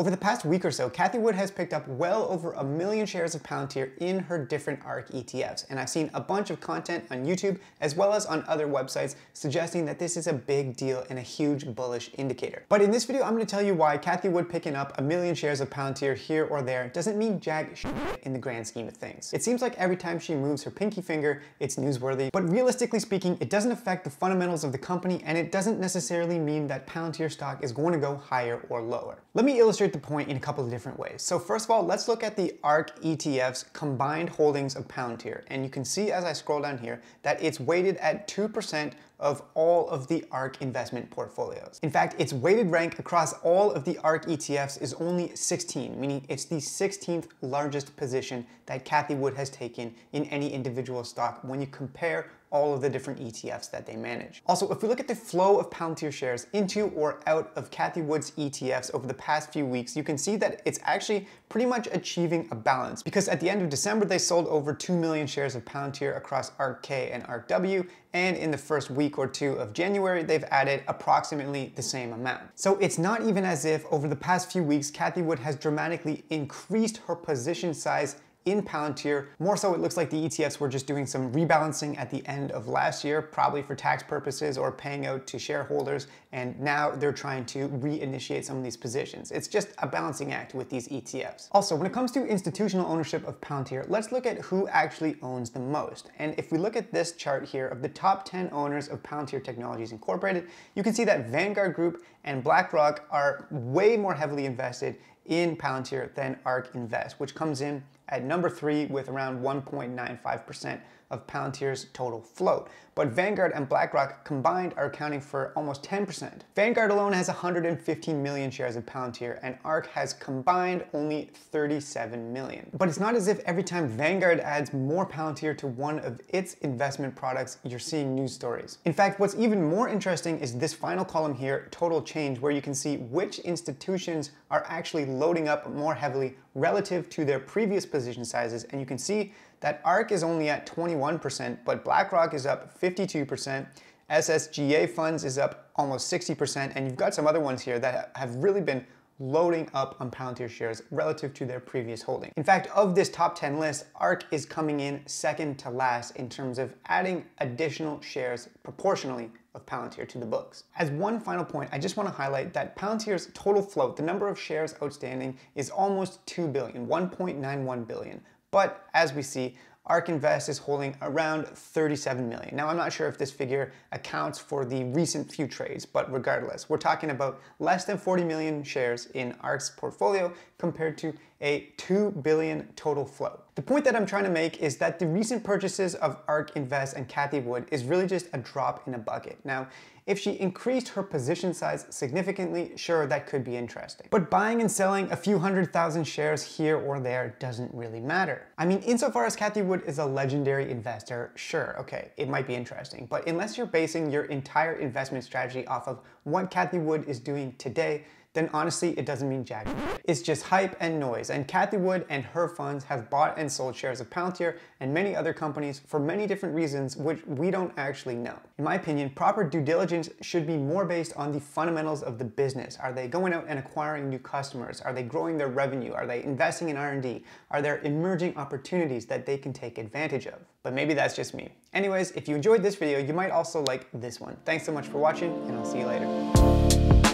Over the past week or so, Cathie Wood has picked up well over a million shares of Palantir in her different ARK ETFs, and I've seen a bunch of content on YouTube as well as on other websites suggesting that this is a big deal and a huge bullish indicator. But in this video, I'm going to tell you why Cathie Wood picking up a million shares of Palantir here or there doesn't mean jack in the grand scheme of things. It seems like every time she moves her pinky finger, it's newsworthy, but realistically speaking, it doesn't affect the fundamentals of the company and it doesn't necessarily mean that Palantir stock is going to go higher or lower. Let me illustrate the point in a couple of different ways. So first of all, let's look at the ARK ETF's combined holdings of Palantir. And you can see as I scroll down here that it's weighted at 2% of all of the ARK investment portfolios. In fact, its weighted rank across all of the ARK ETFs is only 16, meaning it's the 16th largest position that Cathie Wood has taken in any individual stock when you compare all of the different ETFs that they manage. Also, if we look at the flow of Palantir shares into or out of Cathie Wood's ETFs over the past few weeks, you can see that it's actually pretty much achieving a balance because at the end of December, they sold over 2 million shares of Palantir across ARK and ARK W, and in the first week or two of January, they've added approximately the same amount. So it's not even as if over the past few weeks, Cathie Wood has dramatically increased her position size in Palantir. More so, it looks like the ETFs were just doing some rebalancing at the end of last year, probably for tax purposes or paying out to shareholders, and now they're trying to reinitiate some of these positions. It's just a balancing act with these ETFs. Also, when it comes to institutional ownership of Palantir, let's look at who actually owns the most. And if we look at this chart here of the top 10 owners of Palantir Technologies Incorporated, you can see that Vanguard Group and BlackRock are way more heavily invested in Palantir than ARK Invest, which comes in at number three with around 1.95% of Palantir's total float. But Vanguard and BlackRock combined are accounting for almost 10%. Vanguard alone has 115 million shares of Palantir and ARK has combined only 37 million. But it's not as if every time Vanguard adds more Palantir to one of its investment products, you're seeing news stories. In fact, what's even more interesting is this final column here, total change, where you can see which institutions are actually loading up more heavily relative to their previous position sizes. And you can see that ARK is only at 21%, but BlackRock is up 52%. SSGA funds is up almost 60%, and you've got some other ones here that have really been loading up on Palantir shares relative to their previous holding. In fact, of this top 10 list, ARK is coming in second to last in terms of adding additional shares proportionally of Palantir to the books. As one final point, I just want to highlight that Palantir's total float, the number of shares outstanding, is almost 2 billion, 1.91 billion. But as we see, ARK Invest is holding around 37 million. Now, I'm not sure if this figure accounts for the recent few trades, but regardless, we're talking about less than 40 million shares in ARK's portfolio compared to a 2 billion total float. The point that I'm trying to make is that the recent purchases of ARK Invest and Cathie Wood is really just a drop in a bucket. Now, if she increased her position size significantly, sure, that could be interesting. But buying and selling a few hundred thousand shares here or there doesn't really matter. I mean, insofar as Cathie Wood is a legendary investor, sure, okay, it might be interesting. But unless you're basing your entire investment strategy off of what Cathie Wood is doing today, then honestly, it doesn't mean jack. It's just hype and noise. And Cathie Wood and her funds have bought and sold shares of Palantir and many other companies for many different reasons, which we don't actually know. In my opinion, proper due diligence should be more based on the fundamentals of the business. Are they going out and acquiring new customers? Are they growing their revenue? Are they investing in R&D? Are there emerging opportunities that they can take advantage of? But maybe that's just me. Anyways, if you enjoyed this video, you might also like this one. Thanks so much for watching, and I'll see you later.